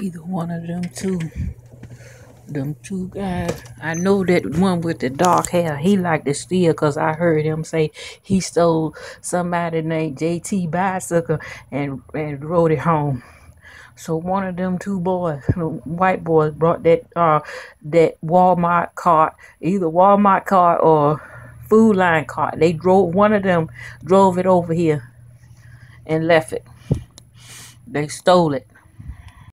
Either one of them two. Them two guys. I know that one with the dark hair, he liked to steal because I heard him say he stole somebody named JT bicycle and, and rode it home. So one of them two boys, white boys, brought that uh that Walmart cart, either Walmart cart or Food Lion cart. They drove one of them drove it over here and left it. They stole it.